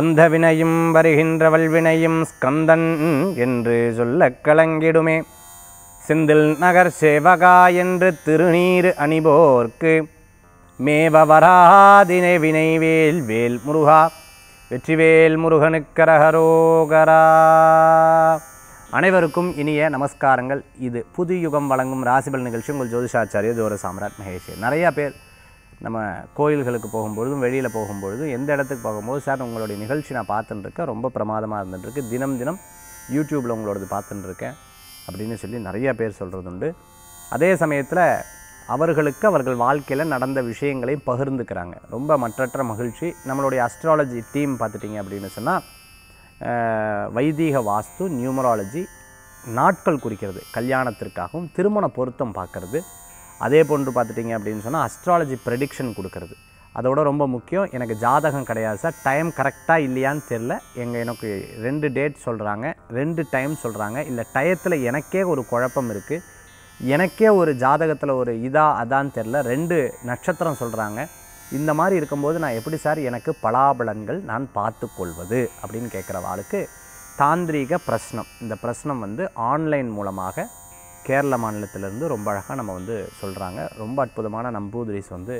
வந்த வினையும் வருகின்ற வல்வினையும் ஸ்கந்தன் என்று சொல்லக் கலங்கிடுமே. செந்தில் நகர் சேவகா என்று திருநீர் அணிபோர்க்கு. மேவ வராதினை வினைவேல் வேல் முருகா. வெற்றிவேல் முருகனுக்கரகரோகரா அனைவருக்கும் இனிய நமஸ்காரங்கள். இது புது யுகம் வழங்கும் ராசிபல் நிகழ்ச்சி. உங்கள் ஜோதிஷாச்சாரிய ஜோர சாம்ராட் மகேஷ். நிறையா பேர் நம்ம கோயில்களுக்கு போகும்பொழுதும் வெளியில் போகும்பொழுதும் எந்த இடத்துக்கு போகும்போது சார் உங்களுடைய நிகழ்ச்சி நான் பார்த்துட்டுருக்கேன். ரொம்ப பிரமாதமாக இருந்துட்டுருக்கு. தினம் தினம் யூடியூப்பில் உங்களோடது பார்த்துட்டுருக்கேன் அப்படின்னு சொல்லி நிறைய பேர் சொல்கிறது உண்டு அதே சமயத்தில் அவர்களுக்கு அவர்கள் வாழ்க்கையில் நடந்த விஷயங்களை பகிர்ந்துக்கிறாங்க. ரொம்ப மற்றற்ற மகிழ்ச்சி. நம்மளுடைய அஸ்ட்ராலஜி டீம் பார்த்துட்டிங்க அப்படின்னு சொன்னால் வைதீக வாஸ்து நியூமராலஜி நாட்கள் குறிக்கிறது. கல்யாணத்திற்காகவும் திருமண பொருத்தம் பார்க்கறது. அதே போன்று பார்த்துட்டிங்க அப்படின்னு சொன்னால் அஸ்ட்ராலஜி ப்ரெடிக்ஷன் கொடுக்கறது. அதோட ரொம்ப முக்கியம். எனக்கு ஜாதகம் கிடையாது சார். டைம் கரெக்டாக இல்லையான்னு தெரில எங்கள் எனக்கு ரெண்டு டேட் சொல்கிறாங்க ரெண்டு டைம் சொல்கிறாங்க இல்லை டயத்தில் எனக்கே ஒரு குழப்பம் இருக்குது எனக்கே ஒரு ஜாதகத்தில் ஒரு இதாக அதான்னு தெரில ரெண்டு நட்சத்திரம் சொல்கிறாங்க இந்த மாதிரி இருக்கும்போது நான் எப்படி சார் எனக்கு பலாபலன்கள் நான் பார்த்து கொள்வது அப்படின்னு கேட்குற ஆளுக்கு தாந்திரீக பிரச்சனம் இந்த பிரச்சனம் வந்து ஆன்லைன் மூலமாக கேரள மாநிலத்திலேருந்து ரொம்ப அழகாக நம்ம வந்து சொல்கிறாங்க ரொம்ப அற்புதமான நம்பூதிரிஸ் வந்து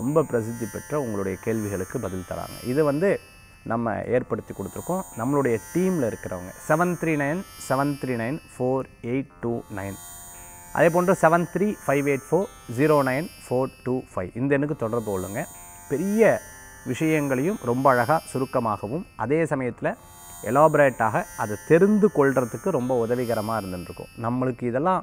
ரொம்ப பிரசித்தி பெற்ற உங்களுடைய கேள்விகளுக்கு பதில் தராங்க. இது வந்து நம்ம ஏற்படுத்தி கொடுத்துருக்கோம். நம்மளுடைய டீமில் இருக்கிறவங்க seven three nine seven three nine four eight two nine அதே போன்று seven three five eight four zero nine four two five இந்த எனக்கு தொடர்பு கொள்ளுங்க. பெரிய விஷயங்களையும் ரொம்ப அழகாக சுருக்கமாகவும் அதே சமயத்தில் எலாபரேட்டாக அதை தெரிந்து கொள்கிறதுக்கு ரொம்ப உதவிகரமாக இருந்துருக்கும் நம்மளுக்கு இதெல்லாம்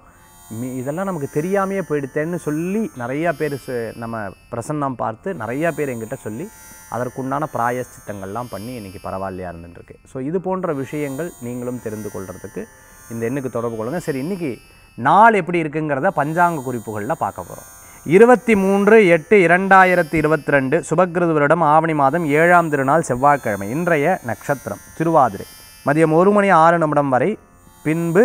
மி- இதெல்லாம் நமக்கு தெரியாமையே போயிடுத்தேன்னு சொல்லி நிறையா பேர் நம்ம பிரசன்னம் பார்த்து நிறையா பேர் எங்கிட்ட சொல்லி அதற்குண்டான பிராயச்சித்தங்கள்லாம் பண்ணி இன்றைக்கி பரவாயில்லையா இருந்துருக்கு ஸோ இது போன்ற விஷயங்கள் நீங்களும் தெரிந்து கொள்கிறதுக்கு இந்த எண்ணுக்கு தொடர்பு கொள்ளுங்கள் சரி இன்றைக்கி நாள் எப்படி இருக்குங்கிறத பஞ்சாங்க குறிப்புகளில் பார்க்க போகிறோம் இருபத்தி மூன்று எட்டு இரண்டாயிரத்தி இருபத்தி ரெண்டு சுபக்கிருது வருடம் ஆவணி மாதம் ஏழாம் திருநாள் செவ்வாய்க்கிழமை இன்றைய நட்சத்திரம் திருவாதிரை. மதியம் ஒரு மணி ஆறு நிமிடம் வரை பின்பு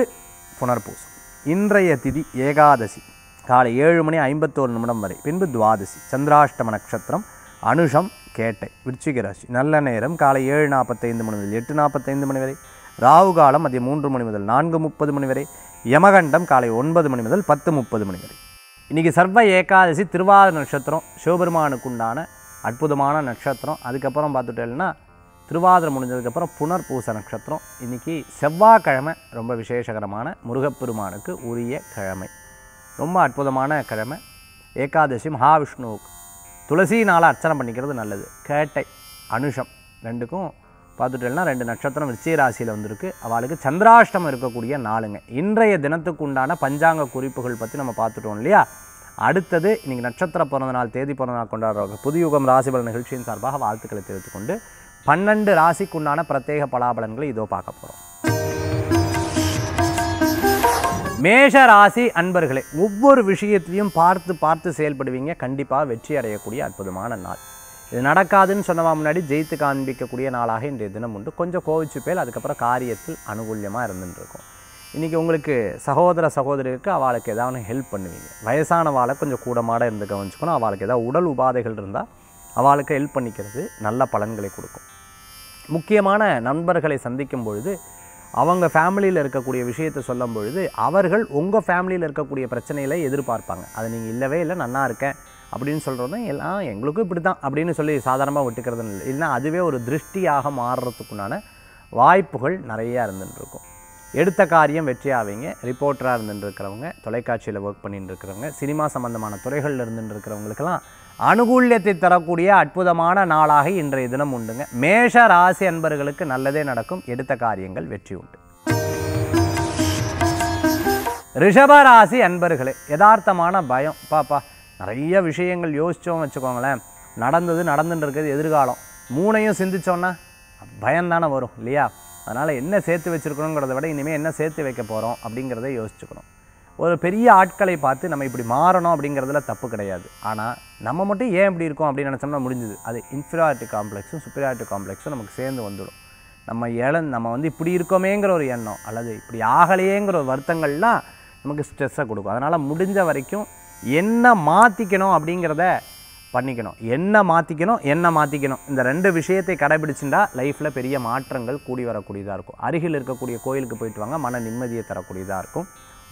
புனர்பூசம். இன்றைய திதி ஏகாதசி காலை ஏழு மணி ஐம்பத்தோரு நிமிடம் வரை பின்பு துவாதசி சந்திராஷ்டம நட்சத்திரம் அனுஷம் கேட்டை விருச்சிக ராசி. நல்ல நேரம் காலை ஏழு நாற்பத்தைந்து மணி முதல் எட்டு நாற்பத்தைந்து மணி வரை. ராகு காலம் மதியம் மூன்று மணி முதல் நான்கு முப்பது மணி வரை. யமகண்டம் காலை ஒன்பது மணி முதல் பத்து முப்பது மணி வரை. இன்றைக்கி சர்வ ஏகாதசி திருவாத நட்சத்திரம் சிவபெருமானுக்கு உண்டான அற்புதமான நட்சத்திரம். அதுக்கப்புறம் பார்த்துட்டேன்னா திருவாதிரை முடிஞ்சதுக்கப்புறம் புனர் பூச நட்சத்திரம். இன்றைக்கி செவ்வாய்க்கிழமை ரொம்ப விசேஷகரமான முருகப்பெருமானுக்கு உரிய கிழமை. ரொம்ப அற்புதமான கிழமை. ஏகாதசி மகாவிஷ்ணுவுக்கு துளசியினால் அர்ச்சனை பண்ணிக்கிறது நல்லது. கேட்டை அனுஷம் ரெண்டுக்கும் பார்த்துட்டேன்னா ரெண்டு நட்சத்திரம் விருச்சிக ராசியில் வந்திருக்கு. அவளுக்கு சந்திராஷ்டமம் இருக்கக்கூடிய நாளுங்க. இன்றைய தினத்துக்கு உண்டான பஞ்சாங்க குறிப்புகள் பற்றி நம்ம பார்த்துட்டோம் இல்லையா? அடுத்தது இன்றைக்கி நட்சத்திர பிறந்த நாள் தேதி பிறந்த நாள் கொண்டாடுறவங்க புதுயுகம் ராசிபல் நிகழ்ச்சியின் சார்பாக வாழ்த்துக்களை தெரிவித்துக்கொண்டு பன்னெண்டு ராசிக்குண்டான பிரத்யேக பலாபலன்களை இதோ பார்க்க போகிறோம் மேஷ ராசி அன்பர்களே ஒவ்வொரு விஷயத்திலையும் பார்த்து பார்த்து செயல்படுவீங்க. கண்டிப்பாக வெற்றி அடையக்கூடிய அற்புதமான நாள். இது நடக்காதுன்னு சொன்னவா முன்னாடி ஜெயித்து காண்பிக்கக்கூடிய நாளாக இன்றைய தினம் உண்டு. கொஞ்சம் கோவிச்சு பேல் அதுக்கப்புறம் காரியத்தில் அனுகூல்யமாக இருந்துட்டுருக்கும் இன்றைக்கி உங்களுக்கு சகோதர சகோதரிக்கு அவளுக்கு ஏதாவது ஹெல்ப் பண்ணுவீங்க. வயசானவாளை கொஞ்சம் கூடமாட இருந்து கவனிச்சுக்கணும். அவளுக்கு ஏதாவது உடல் உபாதைகள் இருந்தால் அவளுக்கு ஹெல்ப் பண்ணிக்கிறது நல்ல பலன்களை கொடுக்கும். முக்கியமான நண்பர்களை சந்திக்கும் பொழுது அவங்க ஃபேமிலியில் இருக்கக்கூடிய விஷயத்தை சொல்லும் பொழுது அவர்கள் உங்கள் ஃபேமிலியில் இருக்கக்கூடிய பிரச்சனைகளை எதிர்பார்ப்பாங்க. அது நீங்கள் இல்லவே இல்லை நன்னா இருக்கேன் அப்படின்னு சொல்கிறதும் எல்லாம் எங்களுக்கும் இப்படி தான் அப்படின்னு சொல்லி சாதாரணமாக விட்டுக்கிறது இல்லை. இல்லைன்னா அதுவே ஒரு திருஷ்டியாக மாறுறதுக்குண்டான வாய்ப்புகள் நிறையா இருந்துட்டுருக்கும். எடுத்த காரியம் வெற்றி ஆவீங்க ரிப்போர்ட்டராக இருந்துட்டு தொலைக்காட்சியில் ஒர்க் பண்ணிட்டு இருக்கிறவங்க சினிமா சம்பந்தமான துறைகளில் இருந்துட்டுருக்கிறவங்களுக்கெல்லாம் அனுகூல்யத்தை தரக்கூடிய அற்புதமான நாளாக இன்றைய தினம் உண்டுங்க. மேஷ ராசி அன்பர்களுக்கு நல்லதே நடக்கும் எடுத்த காரியங்கள் வெற்றி உண்டு. ரிஷப ராசி அன்பர்களே யதார்த்தமான பயம். பாப்பா நிறைய விஷயங்கள் யோசித்தோம் வச்சுக்கோங்களேன். நடந்தது நடந்துட்டு இருக்கிறது எதிர்காலம். மூணையும் சிந்திச்சோன்னா பயம்தானே வரும் இல்லையா? அதனால் என்ன சேர்த்து வச்சுருக்கணுங்கிறத விட இனிமேல் என்ன சேர்த்து வைக்க போகிறோம் அப்படிங்கிறத யோசிச்சுக்கணும். ஒரு பெரிய ஆட்களை பார்த்து நம்ம இப்படி மாறணும் அப்படிங்கிறதுல தப்பு கிடையாது. ஆனால் நம்ம மட்டும் ஏன் இப்படி இருக்கோம் அப்படின்னு நினச்சோம்னா முடிஞ்சுது. அது இன்ஃபீரியாரிட்டி காம்ப்ளெக்ஸும் சுப்பீரியாரிட்டி காம்ப்ளெக்ஸும் நமக்கு சேர்ந்து வந்துடும். நம்ம இழந் நம்ம வந்து இப்படி இருக்கோமேங்கிற ஒரு எண்ணம் அல்லது இப்படி ஆகலையேங்கிற ஒரு வருத்தங்கள்லாம் நமக்கு ஸ்ட்ரெஸ்ஸை கொடுக்கும். அதனால் முடிஞ்ச வரைக்கும் என்ன மாற்றிக்கணும் அப்படிங்கிறத பண்ணிக்கணும். என்ன மாற்றிக்கணும் என்ன மாற்றிக்கணும் இந்த ரெண்டு விஷயத்தை கடைபிடிச்சுட்டா லைஃப்பில் பெரிய மாற்றங்கள் கூடி வரக்கூடியதாக இருக்கும். அருகில் இருக்கக்கூடிய கோயிலுக்கு போயிட்டு வாங்க மன நிம்மதியை தரக்கூடியதாக இருக்கும்.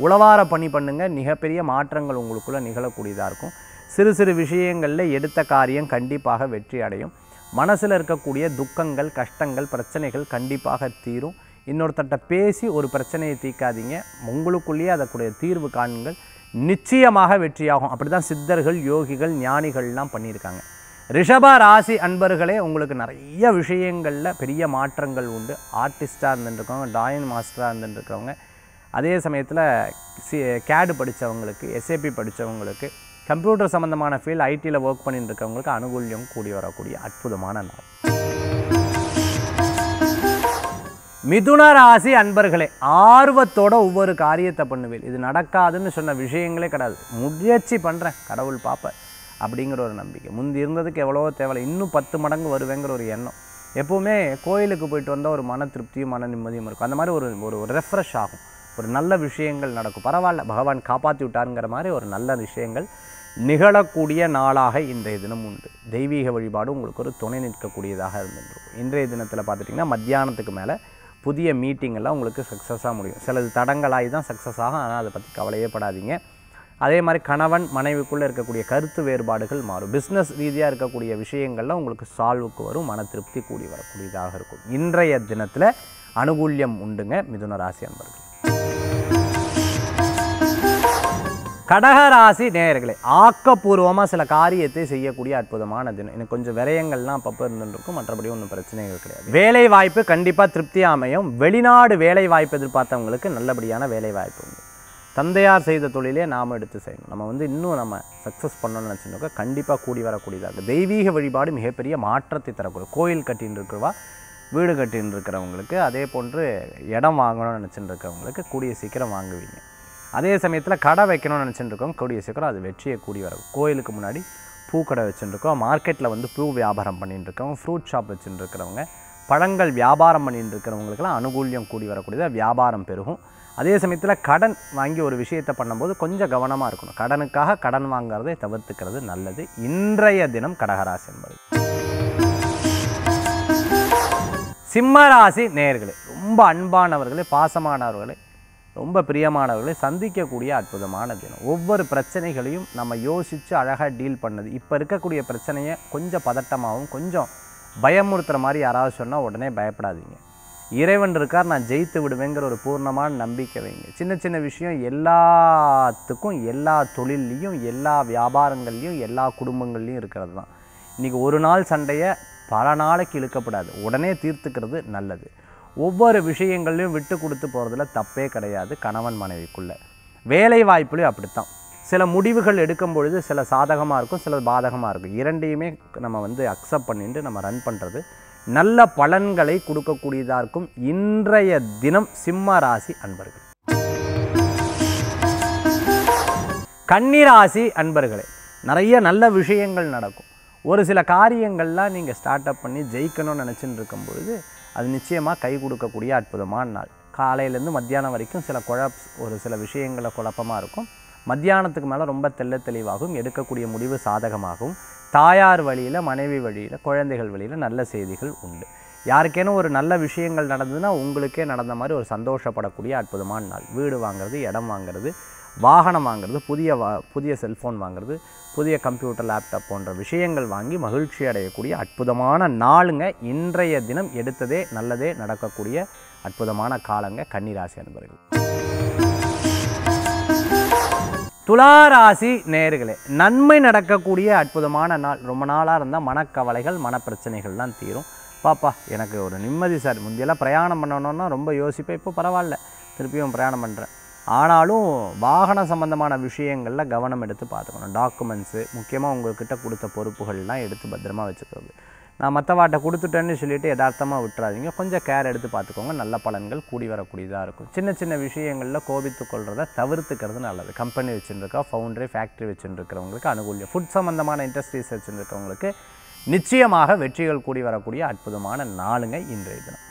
உளவார பணி பண்ணுங்கள் மிகப்பெரிய மாற்றங்கள் உங்களுக்குள்ளே நிகழக்கூடியதாக இருக்கும். சிறு சிறு விஷயங்களில் எடுத்த காரியம் கண்டிப்பாக வெற்றி அடையும். மனசில் இருக்கக்கூடிய துக்கங்கள் கஷ்டங்கள் பிரச்சனைகள் கண்டிப்பாக தீரும். இன்னொருத்தட்ட பேசி ஒரு பிரச்சனையை தீர்க்காதீங்க. உங்களுக்குள்ளேயே அதற்குடைய தீர்வு காணுங்கள். நிச்சயமாக வெற்றியாகும். அப்படி தான் சித்தர்கள் யோகிகள் ஞானிகள்லாம் பண்ணியிருக்காங்க. ரிஷப ராசி அன்பர்களே உங்களுக்கு நிறைய விஷயங்களில் பெரிய மாற்றங்கள் உண்டு. ஆர்டிஸ்ட்டாக இருந்துருக்கவங்க டாயின் மாஸ்டராக இருந்துருக்கிறவங்க அதே சமயத்தில் சி கேடு படித்தவங்களுக்கு எஸ்ஏபி படித்தவங்களுக்கு கம்ப்யூட்டர் சம்மந்தமான ஃபீல்டு ஐடியில் ஒர்க் பண்ணிட்டு இருக்கவங்களுக்கு அனுகூல்யம் கூடி வரக்கூடிய அற்புதமான நாள். மிதுன ராசி அன்பர்களே ஆர்வத்தோட ஒவ்வொரு காரியத்தை பண்ணுவேன் இது நடக்காதுன்னு சொன்ன விஷயங்களே கிடையாது. முயற்சி பண்ணுறேன் கடவுள் பார்ப்பேன் அப்படிங்கிற ஒரு நம்பிக்கை. முந்தி இருந்ததுக்கு எவ்வளவோ தேவையில்லை. இன்னும் பத்து மடங்கு வருவேங்கிற ஒரு எண்ணம். எப்போவுமே கோயிலுக்கு போயிட்டு வந்தால் ஒரு மன திருப்தியும் மன நிம்மதியும் இருக்கும். அந்த மாதிரி ஒரு ஒரு ரெஃப்ரெஷ் ஆகும். ஒரு நல்ல விஷயங்கள் நடக்கும். பரவாயில்ல பகவான் காப்பாற்றி விட்டாருங்கிற மாதிரி ஒரு நல்ல விஷயங்கள் நிகழக்கூடிய நாளாக இன்றைய தினம் உண்டு. தெய்வீக வழிபாடு உங்களுக்கு ஒரு துணை நிற்கக்கூடியதாக இருந்துருக்கும். இன்றைய தினத்தில் பார்த்துட்டிங்கன்னா மத்தியானத்துக்கு மேலே புதிய மீட்டிங்கெல்லாம் உங்களுக்கு சக்ஸஸாக முடியும். சிலது தடங்களாகி தான் சக்ஸஸ் ஆகும். ஆனால் அதை பற்றி கவலையே படாதீங்க. அதே மாதிரி கணவன் மனைவிக்குள்ளே இருக்கக்கூடிய கருத்து வேறுபாடுகள் மாறும். பிஸ்னஸ் ரீதியாக இருக்கக்கூடிய விஷயங்கள்லாம் உங்களுக்கு சால்வுக்கு வரும் மன திருப்தி கூடி வரக்கூடியதாக இருக்கும். இன்றைய தினத்தில் அனுகூல்யம் உண்டுங்க மிதுன ராசி அன்பர்கள். கடகராசி நேயர்களே ஆக்கப்பூர்வமாக சில காரியத்தை செய்யக்கூடிய அற்புதமான தினம். எனக்கு கொஞ்சம் விரயங்கள்லாம் அப்பப்போ இருந்துருக்கும் மற்றபடி ஒன்றும் பிரச்சனைகள் கிடையாது. வேலை வாய்ப்பு கண்டிப்பாக திருப்தி அமையும். வெளிநாடு வேலை வாய்ப்பு எதிர்பார்த்தவங்களுக்கு நல்லபடியான வேலை வாய்ப்பு உண்டு. தந்தையார் செய்த தொழிலே நாம் எடுத்து செய்யணும். நம்ம வந்து இன்னும் நம்ம சக்ஸஸ் பண்ணணும்னு நினச்சிருக்கோம் கண்டிப்பாக கூடி வரக்கூடியதாக இருக்குது தெய்வீக வழிபாடு மிகப்பெரிய மாற்றத்தை தரக்கூடிய கோயில் கட்டின்னு இருக்கிறவா வீடு கட்டின்னு இருக்கிறவங்களுக்கு அதே போன்று இடம் வாங்கணும்னு நினச்சிட்டு இருக்கிறவங்களுக்கு கூடிய சீக்கிரம் வாங்குவீங்க. அதே சமயத்தில் கடை வைக்கணும்னு நினச்சிட்டு இருக்கோம் கூடிய சீக்கிரம் அது வெற்றியை கூடி வரும். கோயிலுக்கு முன்னாடி பூக்கடை வச்சுருக்கோம் மார்க்கெட்டில் வந்து பூ வியாபாரம் பண்ணிட்டு இருக்கோம் ஃப்ரூட் ஷாப் வச்சுட்டு இருக்கிறவங்க பழங்கள் வியாபாரம் பண்ணிட்டு இருக்கிறவங்களுக்கெல்லாம் அனுகூல்யம் கூடி வரக்கூடியது வியாபாரம் பெருகும். அதே சமயத்தில் கடன் வாங்கி ஒரு விஷயத்தை பண்ணும்போது கொஞ்சம் கவனமாக இருக்கணும். கடனுக்காக கடன் வாங்குறதை தவிர்த்துக்கிறது நல்லது. இன்றைய தினம் கடகராசி என்பது. சிம்மராசி நேர்களே ரொம்ப அன்பானவர்களே பாசமானவர்களே ரொம்ப பிரியமானவர்களை சந்திக்கக்கூடிய அற்புதமான தினம். ஒவ்வொரு பிரச்சனைகளையும் நம்ம யோசித்து அழகாக டீல் பண்ணது. இப்போ இருக்கக்கூடிய பிரச்சனையை கொஞ்சம் பதட்டமாகவும் கொஞ்சம் பயமுறுத்துகிற மாதிரி யாராவது சொன்னால் உடனே பயப்படாதீங்க. இறைவன் இருக்கார் நான் ஜெயித்து விடுவேங்கிற ஒரு பூர்ணமான நம்பிக்கை வைங்க. சின்ன சின்ன விஷயம் எல்லாத்துக்கும் எல்லா தொழில்லையும் எல்லா வியாபாரங்கள்லேயும் எல்லா குடும்பங்கள்லேயும் இருக்கிறது தான். இன்றைக்கி ஒரு நாள் சண்டையை பல நாளைக்கு இழுக்கப்படாது. உடனே தீர்த்துக்கிறது நல்லது. ஒவ்வொரு விஷயங்கள்லையும் விட்டு கொடுத்து போகிறதுல தப்பே கிடையாது கணவன் மனைவிக்குள்ளே. வேலை வாய்ப்புலையும் அப்படித்தான். சில முடிவுகள் எடுக்கும் பொழுது சில சாதகமாக இருக்கும் சில பாதகமாக இருக்கும். இரண்டையுமே நம்ம வந்து அக்செப்ட் பண்ணிட்டு நம்ம ரன் பண்ணுறது நல்ல பலன்களை கொடுக்கக்கூடியதாக இருக்கும் இன்றைய தினம் சிம்ம ராசி அன்பர்கள். கன்னிராசி அன்பர்களே நிறைய நல்ல விஷயங்கள் நடக்கும். ஒரு சில காரியங்கள்லாம் நீங்கள் ஸ்டார்ட் அப் பண்ணி ஜெயிக்கணும்னு நினச்சின்னு இருக்கும் பொழுது அது நிச்சயமாக கை கொடுக்கக்கூடிய அற்புதமான நாள். காலையிலேருந்து மத்தியானம் வரைக்கும் சில குழப் ஒரு சில விஷயங்களை குழப்பமாக இருக்கும். மத்தியானத்துக்கு மேலே ரொம்ப தெள்ள தெளிவாகவும் எடுக்கக்கூடிய முடிவு சாதகமாகவும் தாயார் வழியில் மனைவி வழியில் குழந்தைகள் வழியில் நல்ல செய்திகள் உண்டு. யாருக்கேனும் ஒரு நல்ல விஷயங்கள் நடந்ததுன்னா உங்களுக்கே நடந்த மாதிரி ஒரு சந்தோஷப்படக்கூடிய அற்புதமான நாள். வீடு வாங்குறது இடம் வாங்குறது வாகனம் வாங்குறது புதிய வா புதிய செல்ஃபோன் வாங்குறது புதிய கம்ப்யூட்டர் லேப்டாப் போன்ற விஷயங்கள் வாங்கி மகிழ்ச்சி அடையக்கூடிய அற்புதமான நாளுங்க. இன்றைய தினம் எடுத்ததே நல்லதே நடக்கக்கூடிய அற்புதமான காலங்க கன்னிராசி அன்பர்கள். துளாராசி நேர்களே நன்மை நடக்கக்கூடிய அற்புதமான நாள். ரொம்ப நாளாக இருந்தால் மனக்கவலைகள் மனப்பிரச்சனைகள்லாம் தீரும். பாப்பா எனக்கு ஒரு நிம்மதி சார். முந்தியெல்லாம் பிரயாணம் பண்ணணுன்னா ரொம்ப யோசிப்பேன். இப்போ பரவாயில்ல. திருப்பியும் பிரயாணம் பண்ணுறேன் ஆனாலும் வாகன சம்பந்தமான விஷயங்களில் கவனம் எடுத்து பார்த்துக்கணும். டாக்குமெண்ட்ஸு முக்கியமாக உங்கள்கிட்ட கொடுத்த பொறுப்புகள்லாம் எடுத்து பத்திரமா வச்சுக்கிறது நான் மற்றவாட்ட கொடுத்துட்டேன்னு சொல்லிவிட்டு யதார்த்தமாக விட்டுறாதீங்க. கொஞ்சம் கேர் எடுத்து பார்த்துக்கோங்க. நல்ல பலன்கள் கூடி வரக்கூடியதாக இருக்கும். சின்ன சின்ன விஷயங்களில் கோபித்து கொள்கிறத தவிர்த்துக்கிறது நல்லது. கம்பெனி வச்சுருக்கா ஃபவுண்டரி ஃபேக்ட்ரி வச்சுருக்கிறவங்களுக்கு அனுகூலியம். ஃபுட் சம்மந்தமான இண்டஸ்ட்ரீஸ் வச்சுருக்கவங்களுக்கு நிச்சயமாக வெற்றிகள் கூடி வரக்கூடிய அற்புதமான நாளுங்க இன்றைய தினம்.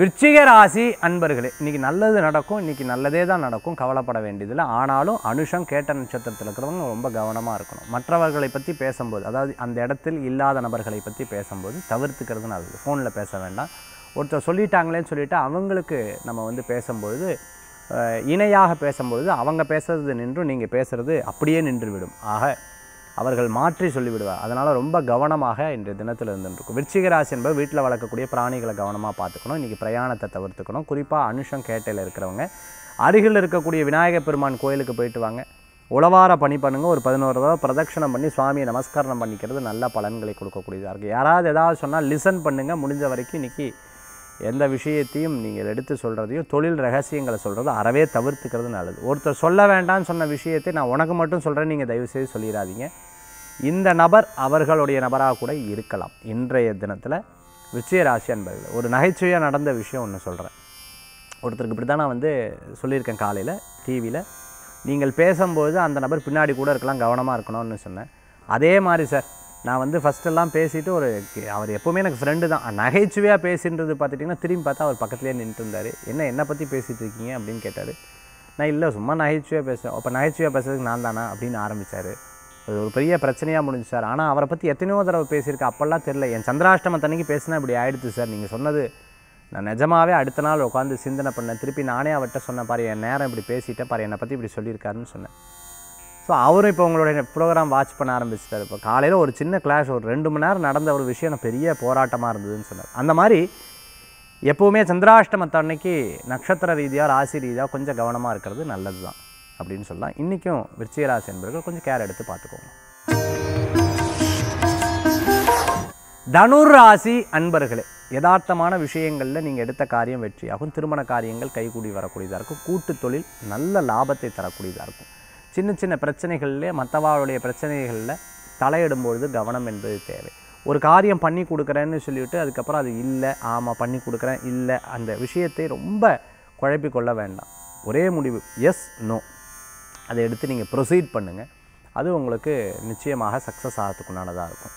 விருச்சிக ராசி அன்பர்களே இன்றைக்கி நல்லது நடக்கும் இன்றைக்கி நல்லதே தான் நடக்கும் கவலைப்பட வேண்டியதில்லை. ஆனாலும் அனுஷம் கேட்ட நட்சத்திரத்தில் இருக்கிறவங்க ரொம்ப கவனமாக இருக்கணும். மற்றவர்களை பற்றி பேசும்போது அதாவது அந்த இடத்தில் இல்லாத நபர்களை பற்றி பேசும்போது தவிர்த்துக்கிறது நல்லது. ஃபோனில் பேச வேண்டாம். ஒருத்தர் சொல்லிட்டாங்களேன்னு சொல்லிவிட்டு அவங்களுக்கு நம்ம வந்து பேசும்பொழுது இணையாக பேசும்பொழுது அவங்க பேசுறது நின்றும் நீங்கள் பேசுகிறது அப்படியே நின்று விடும். ஆக அவர்கள் மாற்றி சொல்லிவிடுவார். அதனால் ரொம்ப கவனமாக இன்றைய தினத்தில் இருந்துருக்கும் விருச்சிக ராசி என்பது வீட்டில் வளர்க்கக்கூடிய பிராணிகளை கவனமாக பார்த்துக்கணும். இன்றைக்கி பிரயாணத்தை தவிர்த்துக்கணும். குறிப்பாக அனுஷம் கேட்டையில் இருக்கிறவங்க அருகில் இருக்கக்கூடிய விநாயகர் பெருமான் கோயிலுக்கு போயிட்டு வாங்க. உளவார பணி பண்ணுங்கள் ஒரு பதினோரு தடவை பிரதட்சணம் பண்ணி சுவாமியை நமஸ்காரம் பண்ணிக்கிறது நல்ல பலன்களை கொடுக்கக்கூடியதாக இருக்குது யாராவது ஏதாவது சொன்னால் லிசன் பண்ணுங்கள் முடிஞ்ச வரைக்கும் இன்றைக்கி எந்த விஷயத்தையும் நீங்கள் எடுத்து சொல்கிறதையும் தொழில் ரகசியங்களை சொல்கிறத அறவே தவிர்த்துக்கிறது நல்லது. ஒருத்தர் சொல்ல வேண்டாம்னு சொன்ன விஷயத்தை நான் உனக்கு மட்டும் சொல்கிறேன் நீங்கள் தயவுசெய்து சொல்லிடாதீங்க. இந்த நபர் அவர்களுடைய நபராக கூட இருக்கலாம். இன்றைய தினத்தில் விஜயராசி அன்பர்கள் ஒரு நகைச்சுவையாக நடந்த விஷயம் ஒன்று சொல்கிறேன் ஒருத்தருக்கு இப்படி தான் நான் வந்து சொல்லியிருக்கேன் காலையில் டிவியில். நீங்கள் பேசும்போது அந்த நபர் பின்னாடி கூட இருக்கலாம் கவனமாக இருக்கணும்னு சொன்னேன். அதே மாதிரி சார் நான் வந்து ஃபஸ்ட்டெல்லாம் பேசிட்டு ஒரு அவர் எப்போவுமே எனக்கு ஃப்ரெண்டு தான். நகைச்சுவையாக பேசின்றது பார்த்துட்டிங்கன்னா திரும்பி பார்த்தா அவர் பக்கத்துலேயே நின்றுட்டு இருந்தார் என்ன என்னை பற்றி பேசிகிட்டு இருக்கீங்க அப்படின்னு கேட்டார். நான் இல்லை சும்மா நகைச்சுவையாக பேசுகிறேன் அப்போ நகைச்சுவையாக பேசுறதுக்கு நான் தானா? அப்படின்னு ஆரம்பித்தார் அது ஒரு பெரிய பிரச்சனையாக முடிஞ்சு சார் ஆனால் அவரை பற்றி எத்தனையோ தடவை பேசியிருக்கேன் அப்போல்லாம் தெரில என் சந்திராஷ்டமத்தன்னைக்கு பேசினா இப்படி ஆகிடுச்சு சார். நீங்கள் சொன்னது நான் நிஜமாகவே அடுத்த நாள் உட்காந்து சிந்தனை பண்ணேன். திருப்பி நானே அவர்கிட்ட சொன்னேன் பாரு என் நேரம் இப்படி பேசிட்டேன். பாரு என்னை பற்றி இப்படி சொல்லியிருக்காருன்னு சொன்னேன். ஸோ அவரும் இப்போ உங்களுடைய ப்ரோக்ராம் வாட்ச் பண்ண ஆரம்பிச்சிட்டார். இப்போ காலையில் ஒரு சின்ன கிளாஸ் ஒரு ரெண்டு மணி நேரம் நடந்த ஒரு விஷயம் நான் பெரிய போராட்டமாக இருந்ததுன்னு சொன்னார். அந்த மாதிரி எப்போவுமே சந்திராஷ்டமத்தை அன்னைக்கு நட்சத்திர ரீதியாக ராசி ரீதியாக கொஞ்சம் கவனமாக இருக்கிறது நல்லது தான் அப்படின்னு சொல்லலாம். இன்றைக்கும் விருச்சிகராசி என்பவர்கள் கொஞ்சம் கேர் எடுத்து பார்த்துக்கோங்க. தனுர் ராசி அன்பர்களே யதார்த்தமான விஷயங்களில் நீங்கள் எடுத்த காரியம் வெற்றியாகும். திருமண காரியங்கள் கைகூடி வரக்கூடியதாக இருக்கும். கூட்டு தொழில் நல்ல லாபத்தை தரக்கூடியதாக இருக்கும். சின்ன சின்ன பிரச்சனைகள்லே மற்றவாளுடைய பிரச்சனைகளில் தலையிடும்பொழுது கவனம் என்பது தேவை. ஒரு காரியம் பண்ணி கொடுக்குறேன்னு சொல்லிவிட்டு அதுக்கப்புறம் அது இல்லை ஆமாம் பண்ணி கொடுக்குறேன் இல்லை அந்த விஷயத்தை ரொம்ப குழப்பிக்கொள்ள வேண்டாம். ஒரே முடிவு எஸ் நோ அதை எடுத்து நீங்கள் ப்ரொசீட் பண்ணுங்கள் அது உங்களுக்கு நிச்சயமாக சக்ஸஸ் ஆகிறதுக்குண்டானதாக இருக்கும்.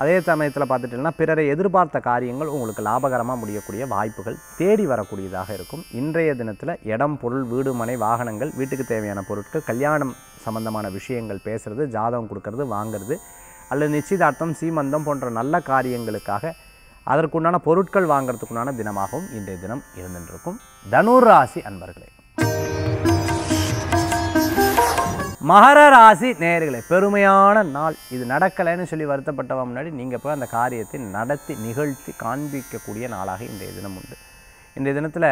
அதே சமயத்தில் பார்த்துட்டிங்கன்னா பிறரை எதிர்பார்த்த காரியங்கள் உங்களுக்கு லாபகரமாக முடியக்கூடிய வாய்ப்புகள் தேடி வரக்கூடியதாக இருக்கும். இன்றைய தினத்தில் இடம் பொருள் வீடு மனை வாகனங்கள் வீட்டுக்கு தேவையான பொருட்கள் கல்யாணம் சம்பந்தமான விஷயங்கள் பேசுகிறது ஜாதகம் கொடுக்கறது வாங்குறது அல்லது நிச்சயதார்த்தம் சீமந்தம் போன்ற நல்ல காரியங்களுக்காக அதற்குண்டான பொருட்கள் வாங்கிறதுக்குண்டான தினமாகவும் இன்றைய தினம் இருந்துருக்கும் தனுர் ராசி அன்பர்களே மகர ராசி நேர்களை பெருமையான நாள். இது நடக்கலைன்னு சொல்லி வருத்தப்பட்டவன் முன்னாடி நீங்கள் போய் அந்த காரியத்தை நடத்தி நிகழ்த்தி காண்பிக்கக்கூடிய நாளாக இன்றைய தினம் உண்டு. இன்றைய தினத்தில்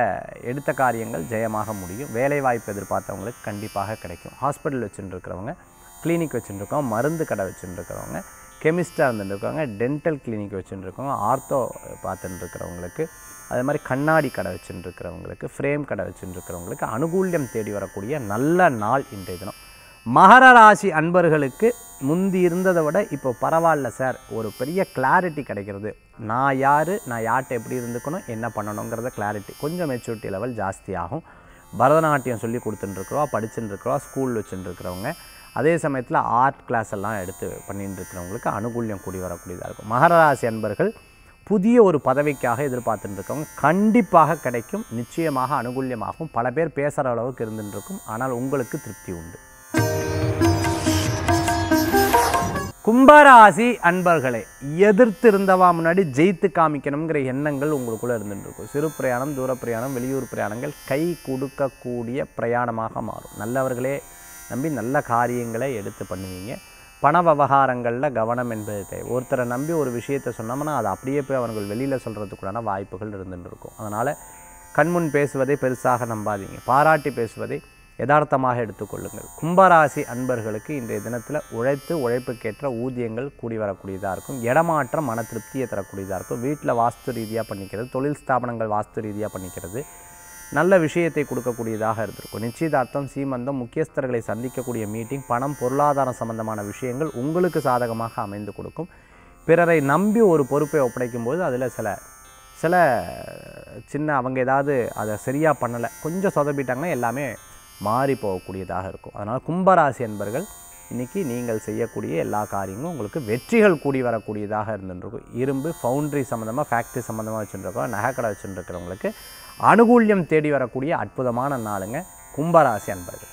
எடுத்த காரியங்கள் ஜெயமாக முடியும். வேலை வாய்ப்பு எதிர்பார்த்தவங்களுக்கு கண்டிப்பாக கிடைக்கும். ஹாஸ்பிட்டல் வச்சுட்டு கிளினிக் வச்சுருக்கோம் மருந்து கடை வச்சுட்டு கெமிஸ்டாக இருந்துட்டு டென்டல் கிளினிக் வச்சுட்டு இருக்கவங்க ஆர்த்தோ பார்த்துட்டுருக்கிறவங்களுக்கு அதே மாதிரி கண்ணாடி கடை வச்சுட்டுருக்கிறவங்களுக்கு ஃப்ரேம் கடை வச்சுட்டு இருக்கிறவங்களுக்கு அனுகூல்யம் தேடி வரக்கூடிய நல்ல நாள் இன்றைய தினம். மகர ராசி அன்பர்களுக்கு முந்தி இருந்ததை விட இப்போ பரவாயில்ல சார். ஒரு பெரிய கிளாரிட்டி கிடைக்கிறது. நான் யார் நான் யார்கிட்ட எப்படி இருந்துக்கணும் என்ன பண்ணணுங்கிறத கிளாரிட்டி கொஞ்சம் மெச்சூரிட்டி லெவல் ஜாஸ்தியாகும். பரதநாட்டியம் சொல்லி கொடுத்துட்டுருக்குறோம் படிச்சுட்டுருக்குறோம் ஸ்கூல் வச்சுட்டுருக்கிறவங்க. அதே சமயத்தில் ஆர்ட் கிளாஸ் எல்லாம் எடுத்து பண்ணிட்டு இருக்கிறவங்களுக்கு அனுகூல்யம் கூடி வரக்கூடியதாக இருக்கும். மகர ராசி அன்பர்கள் புதிய ஒரு பதவிக்காக எதிர்பார்த்துட்டு இருக்கவங்க கண்டிப்பாக கிடைக்கும். நிச்சயமாக அனுகூல்யமாகும். பல பேர் பேசுகிற அளவுக்கு இருந்துட்டு இருக்கும் ஆனால் உங்களுக்கு திருப்தி உண்டு. கும்பராசி அன்பர்களே எதிர்த்து இருந்தவா முன்னாடி ஜெயித்து காமிக்கணுங்கிற எண்ணங்கள் உங்களுக்குள்ளே இருந்துட்டுருக்கும். சிறு பிரயாணம் தூர பிரயாணம் வெளியூர் பிரயாணங்கள் கை கொடுக்கக்கூடிய பிரயாணமாக மாறும். நல்லவர்களே நம்பி நல்ல காரியங்களை எடுத்து பண்ணுவீங்க. பண விவகாரங்களில் கவனம் என்பது தேவை. ஒருத்தரை நம்பி ஒரு விஷயத்தை சொன்னோம்னா அது அப்படியே போய் அவர்கள் வெளியில் சொல்கிறதுக்குள்ளான வாய்ப்புகள் இருந்துட்டு இருக்கும் அதனால் கண்முன் பேசுவதை பெருசாக நம்பாதீங்க. பாராட்டி பேசுவதை யதார்த்தமாக எடுத்துக்கொள்ளுங்கள். கும்பராசி அன்பர்களுக்கு இன்றைய தினத்தில் உழைத்து உழைப்புக்கேற்ற ஊதியங்கள் கூடி வரக்கூடியதாக இருக்கும். இடமாற்றம் மன திருப்தியை தரக்கூடியதாக இருக்கும். வீட்டில் வாஸ்து ரீதியாக பண்ணிக்கிறது தொழில் ஸ்தாபனங்கள் வாஸ்து ரீதியாக பண்ணிக்கிறது நல்ல விஷயத்தை கொடுக்கக்கூடியதாக இருந்திருக்கும். நிச்சயதார்த்தம் சீமந்தம் முக்கியஸ்தர்களை சந்திக்கக்கூடிய மீட்டிங் பணம் பொருளாதாரம் சம்பந்தமான விஷயங்கள் உங்களுக்கு சாதகமாக அமைந்து கொடுக்கும். பிறரை நம்பி ஒரு பொறுப்பை ஒப்படைக்கும் போது அதில் சில சில சின்ன அவங்க ஏதாவது அதை சரியாக பண்ணலை கொஞ்சம் சொதப்பிட்டாங்கன்னா எல்லாமே மாறி போகக்கூடியதாக இருக்கும். அதனால் கும்பராசி என்பர்கள் இன்றைக்கி நீங்கள் செய்யக்கூடிய எல்லா காரியங்களும் உங்களுக்கு வெற்றிகள் கூடி வரக்கூடியதாக இருந்துருக்கும். இரும்பு ஃபவுண்ட்ரி சம்மந்தமாக ஃபேக்ட்ரி சம்மந்தமாக வச்சுருக்கோம் நகைக்கடை வச்சுருக்கிறவங்களுக்கு அனுகூல்யம் தேடி வரக்கூடிய அற்புதமான நாளுங்க கும்பராசி அன்பர்கள்.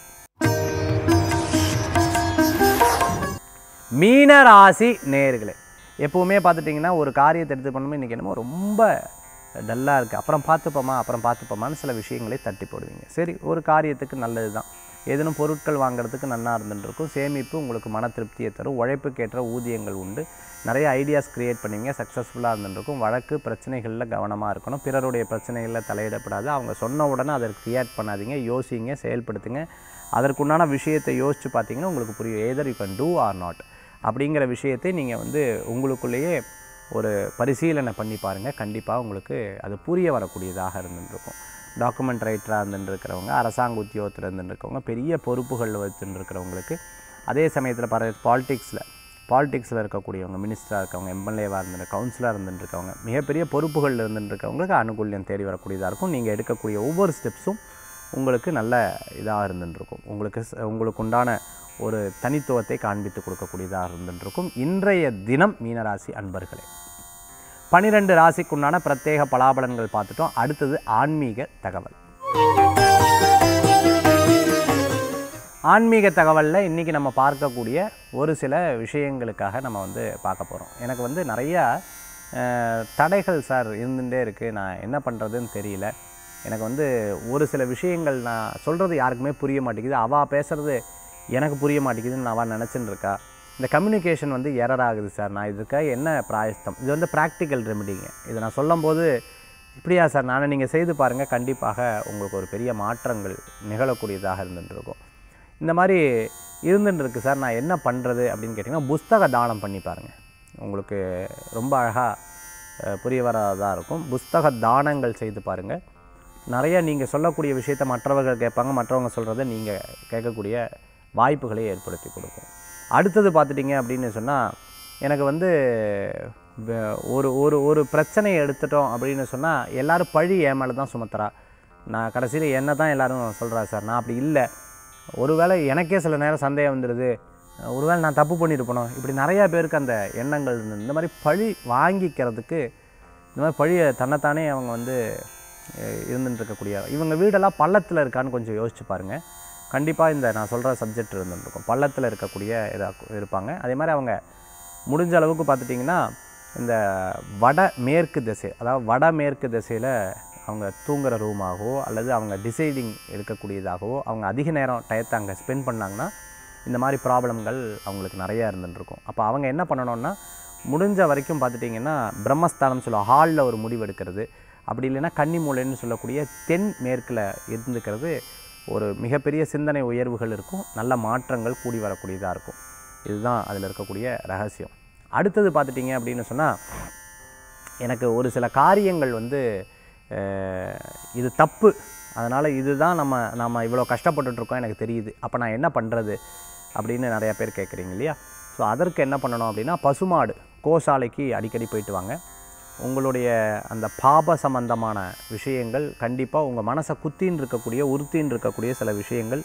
மீனராசி நேர்களே எப்போவுமே பார்த்துட்டிங்கன்னா ஒரு காரியத்தை எடுத்து பண்ணும்போது இன்றைக்கி என்னமோ ரொம்ப டல்லாக இருக்குது அப்புறம் பார்த்துப்போமா அப்புறம் பார்த்துப்போமான்னு சில விஷயங்களை தட்டி போடுவீங்க. சரி ஒரு காரியத்துக்கு நல்லது தான் ஏதேனும் பொருட்கள் வாங்குறதுக்கு நல்லா இருந்துருக்கும் சேமிப்பு உங்களுக்கு மன திருப்தியை தரும். உழைப்புக்கேற்ற ஊதியங்கள் உண்டு. நிறைய ஐடியாஸ் க்ரியேட் பண்ணுவீங்க. சக்ஸஸ்ஃபுல்லாக இருந்துருக்கும் வழக்கு பிரச்சனைகளில் கவனமாக இருக்கணும். பிறருடைய பிரச்சனைகளில் தலையிடப்படாது. அவங்க சொன்ன உடனே அதற்கு ரியாக்ட் பண்ணாதீங்க. யோசிங்க செயல்படுத்துங்க. அதற்குண்டான விஷயத்தை யோசித்து பார்த்தீங்கன்னா உங்களுக்கு புரியும். Either you can do or not அப்படிங்கிற விஷயத்தை நீங்கள் வந்து உங்களுக்குள்ளேயே ஒரு பரிசீலனை பண்ணி பாருங்கள் கண்டிப்பாக உங்களுக்கு அது புரிய வரக்கூடியதாக இருந்துருக்கும். டாக்குமெண்ட் ரைட்டராக இருந்துருக்கிறவங்க அரசாங்க உத்தியோகத்தில் இருந்துருக்கவங்க பெரிய பொறுப்புகள் வச்சுருக்கிறவங்களுக்கு அதே சமயத்தில் பர பாலிட்டிக்ஸில் பாலிடிக்ஸில் இருக்கக்கூடியவங்க மினிஸ்டராக இருக்கவங்க எம்எல்ஏவாக இருந்து கவுன்சிலராக இருந்துருக்கவங்க மிகப்பெரிய பொறுப்புகளில் இருந்துருக்கவங்களுக்கு அனுகூல்யம் தேடி வரக்கூடியதாக இருக்கும். நீங்கள் எடுக்கக்கூடிய ஒவ்வொரு ஸ்டெப்ஸும் உங்களுக்கு நல்ல இதாக இருந்துருக்கும். உங்களுக்கு உங்களுக்கு உண்டான ஒரு தனித்துவத்தை காண்பித்து கொடுக்கக்கூடியதாக இருந்துருக்கும் இன்றைய தினம் மீனராசி அன்பர்களே பனிரெண்டு ராசிக்குண்டான பிரத்யேக பலாபலன்கள் பார்த்துட்டோம். அடுத்தது ஆன்மீக தகவல். ஆன்மீக தகவலில் இன்றைக்கி நம்ம பார்க்கக்கூடிய ஒரு சில விஷயங்களுக்காக நம்ம வந்து பார்க்க போகிறோம் எனக்கு வந்து நிறையா தடைகள் சார் இருந்துகிட்டே இருக்குது நான் என்ன பண்ணுறதுன்னு தெரியல. எனக்கு வந்து ஒரு சில விஷயங்கள் நான் சொல்கிறது யாருக்குமே புரிய மாட்டேங்குது. அவள் பேசுகிறது எனக்கு புரிய மாட்டேங்குதுன்னு நான் நினச்சின்னு இருக்கா இந்த கம்யூனிகேஷன் வந்து எரர் ஆகுது சார் நான் இதுக்காக என்ன பிராயஸ்தம்? இது வந்து ப்ராக்டிக்கல் ரெமிடிங்க இதை நான் சொல்லும்போது இப்படியா சார் நானே நீங்கள் செய்து பாருங்கள் கண்டிப்பாக உங்களுக்கு ஒரு பெரிய மாற்றங்கள் நிகழக்கூடியதாக இருந்துட்டுருக்கும் இந்த மாதிரி இருந்துட்டுருக்கு சார் நான் என்ன பண்ணுறது அப்படின்னு கேட்டிங்கன்னா புஸ்தக தானம் பண்ணி பாருங்கள் உங்களுக்கு ரொம்ப அழகாக புரிய வரதாக இருக்கும். புஸ்தக தானங்கள் செய்து பாருங்கள் நிறைய நீங்கள் சொல்லக்கூடிய விஷயத்தை மற்றவர்கள் கேட்பாங்க. மற்றவங்க சொல்கிறத நீங்கள் கேட்கக்கூடிய வாய்ப்புகளை ஏற்படுத்தி கொடுக்கும். அடுத்தது பார்த்துட்டிங்க அப்படின்னு சொன்னால் எனக்கு வந்து ஒரு ஒரு ஒரு பிரச்சனையை எடுத்துட்டோம் அப்படின்னு சொன்னால் எல்லோரும் பழி என் மேலே தான் சுமத்துறா. நான் கடைசியில் என்ன தான் எல்லோரும் சொல்கிறா சார் நான் அப்படி இல்லை. ஒருவேளை எனக்கே சில நேரம் சந்தேகம் வந்துடுது ஒருவேளை நான் தப்பு பண்ணியிருப்பணும் இப்படி நிறையா பேருக்கு அந்த எண்ணங்கள் இருந்தது இந்த மாதிரி பழி வாங்கிக்கிறதுக்கு இந்த மாதிரி பழியை தன்னைத்தானே அவங்க வந்து இருந்துட்டுருக்கக்கூடிய இவங்க வீடெல்லாம் பள்ளத்தில் இருக்கான்னு கொஞ்சம் யோசிச்சு பாருங்கள் கண்டிப்பாக இந்த நான் சொல்கிற சப்ஜெக்ட் இருந்துருக்கும். பள்ளத்தில் இருக்கக்கூடிய இதாக இருப்பாங்க. அதே மாதிரி அவங்க முடிஞ்ச அளவுக்கு பார்த்துட்டிங்கன்னா இந்த வட மேற்கு திசை அதாவது வட மேற்கு திசையில் அவங்க தூங்குற ரூமாகவோ அல்லது அவங்க டிசைடிங் எடுக்கக்கூடியதாகவோ அவங்க அதிக நேரம் டயத்தை அங்கே ஸ்பெண்ட் பண்ணாங்கன்னா இந்த மாதிரி ப்ராப்ளம்கள் அவங்களுக்கு நிறையா இருந்துருக்கும். அப்போ அவங்க என்ன பண்ணணும்னா முடிஞ்ச வரைக்கும் பார்த்துட்டிங்கன்னா பிரம்மஸ்தானம் சொல்லுவோம் ஹாலில் ஒரு முடிவு எடுக்கிறது. அப்படி இல்லைன்னா கன்னி மூலைன்னு சொல்லக்கூடிய தென் மேற்கில் இருந்துக்கிறது ஒரு மிகப்பெரிய சிந்தனை உயர்வுகள் இருக்கும். நல்ல மாற்றங்கள் கூடி வரக்கூடியதாக இருக்கும். இதுதான் அதில் இருக்கக்கூடிய ரகசியம். அடுத்தது பார்த்துட்டிங்க அப்படின்னு சொன்னால் எனக்கு ஒரு சில காரியங்கள் வந்து இது தப்பு. அதனால் இதுதான் நம்ம நம்ம இவ்வளோ கஷ்டப்பட்டுட்ருக்கோம் எனக்கு தெரியுது. அப்போ நான் என்ன பண்ணுறது அப்படின்னு நிறையா பேர் கேட்குறீங்க இல்லையா? ஸோ அதற்கு என்ன பண்ணணும் அப்படின்னா பசுமாடு கோசாலைக்கு அடிக்கடி போயிட்டு வாங்க. உங்களுடைய அந்த பாப சம்பந்தமான விஷயங்கள் கண்டிப்பாக உங்கள் மனசை குத்தின்னு இருக்கக்கூடிய உறுத்தின்னு இருக்கக்கூடிய சில விஷயங்கள்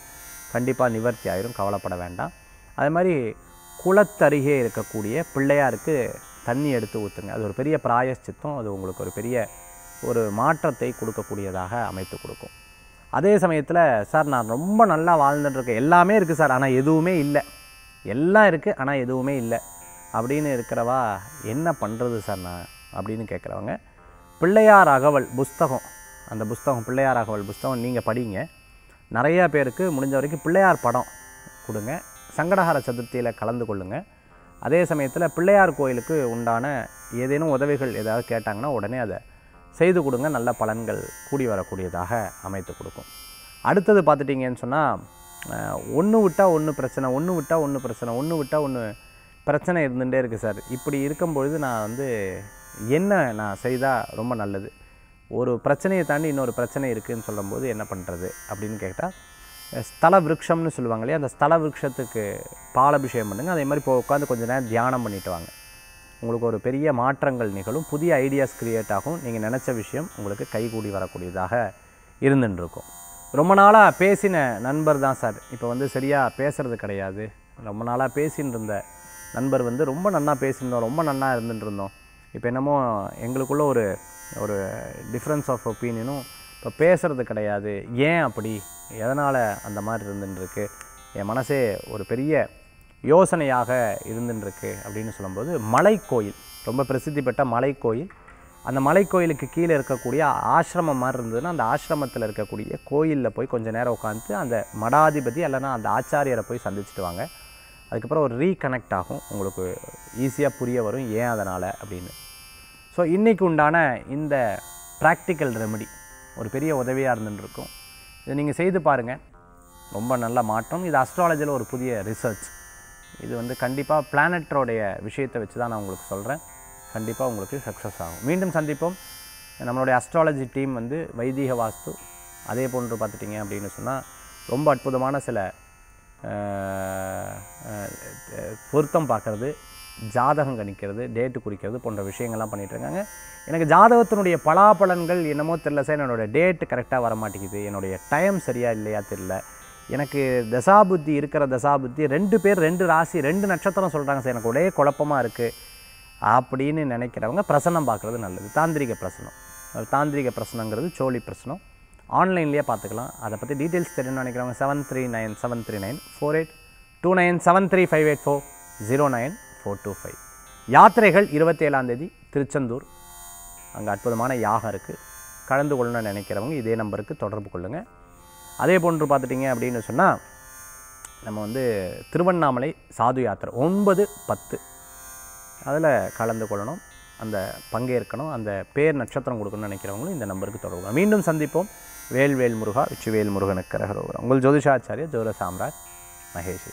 கண்டிப்பாக நிவர்த்தி ஆயிரும். கவலைப்பட வேண்டாம். அதே மாதிரி குளத்தருகே இருக்கக்கூடிய பிள்ளையாருக்கு தண்ணி எடுத்து ஊற்றுங்க அது ஒரு பெரிய பிராயஷ்சித்தம் அது உங்களுக்கு ஒரு பெரிய ஒரு மாற்றத்தை கொடுக்கக்கூடியதாக அமைத்து கொடுக்கும். அதே சமயத்தில் சார் நான் ரொம்ப நல்லா வாழ்ந்துட்டு இருக்கேன் எல்லாமே இருக்குது சார். ஆனால் எதுவுமே இல்லை. எல்லாம் இருக்குது ஆனால் எதுவுமே இல்லை. அப்படின்னு இருக்கிறவா என்ன பண்ணுறது சார் நான்? அப்படின்னு கேட்குறவங்க பிள்ளையார் அகவல் புஸ்தகம் அந்த புஸ்தகம் பிள்ளையார் அகவல் புஸ்தகம் நீங்கள் படிங்க. நிறையா பேருக்கு முடிஞ்ச வரைக்கும் பிள்ளையார் படம் கொடுங்க. சங்கடஹார சதுர்த்தியில் கலந்து கொள்ளுங்கள் அதே சமயத்தில் பிள்ளையார் கோயிலுக்கு உண்டான ஏதேனும் உதவிகள் ஏதாவது கேட்டாங்கன்னா உடனே அதை செய்து கொடுங்க. நல்ல பலன்கள் கூடி வரக்கூடியதாக அமைத்து கொடுக்கும். அடுத்தது பார்த்துட்டிங்கன்னு சொன்னால் ஒன்று விட்டால் ஒன்று பிரச்சனை ஒன்று விட்டால் ஒன்று பிரச்சனை ஒன்று விட்டால் ஒன்று பிரச்சனை இருந்துகிட்டே இருக்குது சார். இப்படி இருக்கும்பொழுது நான் வந்து என்ன நான் செய்தால் ரொம்ப நல்லது. ஒரு பிரச்சனையை தாண்டி இன்னொரு பிரச்சனை இருக்குதுன்னு சொல்லும்போது என்ன பண்ணுறது அப்படின்னு கேட்டால் ஸ்தல விருட்சம்னு சொல்லுவாங்க இல்லையா? அந்த ஸ்தல விருட்சத்துக்கு பாலபிஷேகம் பண்ணுங்க. அதே மாதிரி இப்போ உட்காந்து கொஞ்ச நேரம் தியானம் பண்ணிட்டு வாங்க. உங்களுக்கு ஒரு பெரிய மாற்றங்கள் நிகழும். புதிய ஐடியாஸ் க்ரியேட் ஆகும். நீங்கள் நினச்ச விஷயம் உங்களுக்கு கைகூடி வரக்கூடியதாக இருந்துருக்கும் ரொம்ப நாளாக பேசின நண்பர் தான் சார். இப்போ வந்து சரியாக பேசுறது கிடையாது. ரொம்ப நாளாக பேசின்னு இருந்த நண்பர் வந்து ரொம்ப நன்னா பேசியிருந்தோம். ரொம்ப நன்னா இருந்துட்டு இருந்தோம் இப்போ என்னமோ எங்களுக்குள்ள ஒரு ஒரு டிஃப்ரென்ஸ் ஆஃப் ஒப்பீனியனும் இப்போ பேசுகிறது கிடையாது. ஏன் அப்படி? எதனால் அந்த மாதிரி இருந்துட்டுருக்கு என் மனசே ஒரு பெரிய யோசனையாக இருந்துட்டுருக்கு அப்படின்னு சொல்லும்போது மலைக்கோயில் ரொம்ப பிரசித்தி பெற்ற மலைக்கோயில். அந்த மலைக்கோயிலுக்கு கீழே இருக்கக்கூடிய ஆசிரமம் மாதிரி இருந்ததுன்னா அந்த ஆசிரமத்தில் இருக்கக்கூடிய கோயிலில் போய் கொஞ்சம் நேரம் உட்காந்து அந்த மடாதிபதி இல்லைன்னா அந்த ஆச்சாரியரை போய் சந்திச்சுட்டு வாங்க. அதுக்கப்புறம் ஒரு ரீகனெக்ட் ஆகும். உங்களுக்கு ஈஸியாக புரிய வரும் ஏன் அதனால் அப்படின்னு. ஸோ இன்றைக்கு உண்டான இந்த ப்ராக்டிக்கல் ரெமெடி ஒரு பெரிய உதவியாக இருந்துருக்கும். இதை நீங்கள் செய்து பாருங்கள் ரொம்ப நல்ல மாற்றம். இது அஸ்ட்ராலஜியில் ஒரு புதிய ரிசர்ச் இது வந்து கண்டிப்பாக பிளானட்டோடைய விஷயத்தை வச்சு தான் நான் உங்களுக்கு சொல்கிறேன் கண்டிப்பாக உங்களுக்கு சக்ஸஸ் ஆகும். மீண்டும் சந்திப்போம். நம்மளுடைய அஸ்ட்ராலஜி டீம் வந்து வைதீக வாஸ்து அதே போன்று பார்த்துட்டிங்க அப்படின்னு சொன்னால் ரொம்ப அற்புதமான சில பொருத்தம் பார்க்குறது ஜாதகம் கணிக்கிறது டேட்டு குறிக்கிறது போன்ற விஷயங்கள்லாம் பண்ணிகிட்ருக்காங்க இருக்காங்க எனக்கு ஜாதகத்தினுடைய பலாபலன்கள் என்னமோ தெரில சார் என்னோடய டேட்டு கரெக்டாக வர மாட்டேங்குது என்னுடைய டைம் சரியா இல்லையா தெரில எனக்கு தசாபுத்தி இருக்கிற தசாபுத்தி ரெண்டு பேர் ரெண்டு ராசி ரெண்டு நட்சத்திரம் சொல்கிறாங்க சார் எனக்கு ஒரே குழப்பமாக இருக்குது அப்படின்னு நினைக்கிறவங்க பிரசனம் பார்க்குறது நல்லது. தாந்திரிக பிரசனம். தாந்திரிக பிரசனங்கிறது சோழி பிரசனம். ஆன்லைன்லேயே பார்த்துக்கலாம். அதை பற்றி டீட்டெயில்ஸ் தெரியணும்னு நினைக்கிறவங்க seven three nine seven three nine four eight two nine seven three five eight four zero nine four two five யாத்திரைகள் இருபத்தேழாந்தேதி திருச்செந்தூர். அங்கே அற்புதமான யாகம் இருக்குது கலந்து கொள்ளணும்னு நினைக்கிறவங்க இதே நம்பருக்கு தொடர்பு கொள்ளுங்கள் அதே போன்று பார்த்துட்டிங்க அப்படின்னு சொன்னால் நம்ம வந்து திருவண்ணாமலை சாது யாத்திரை ஒன்பது பத்து. அதில் கலந்து கொள்ளணும். அந்த பங்கேற்கணும். அந்த பேர் நட்சத்திரம் கொடுக்கணும்னு நினைக்கிறவங்களும் இந்த நம்பருக்கு தொடர்பு மீண்டும் சந்திப்போம். வேல்வேல் முருகா வெற்றிவேல் முருகனுக்கு கரகரோகரம் உங்கள் ஜோதிஷாச்சாரிய ஜோர சாம்ராஜ் மகேஷ்